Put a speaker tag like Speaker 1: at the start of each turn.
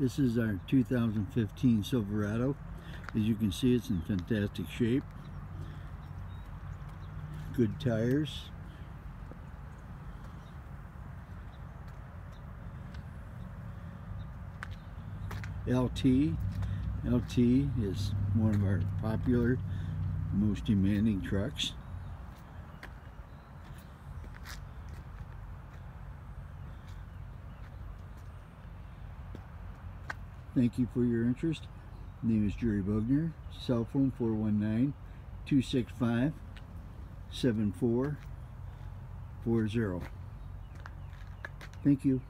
Speaker 1: This is our 2015 Silverado. As you can see, it's in fantastic shape. Good tires. LT. LT is one of our popular, most demanding trucks. Thank you for your interest. Name is Jerry Bogner. Cell phone 419 265 7440. Thank you.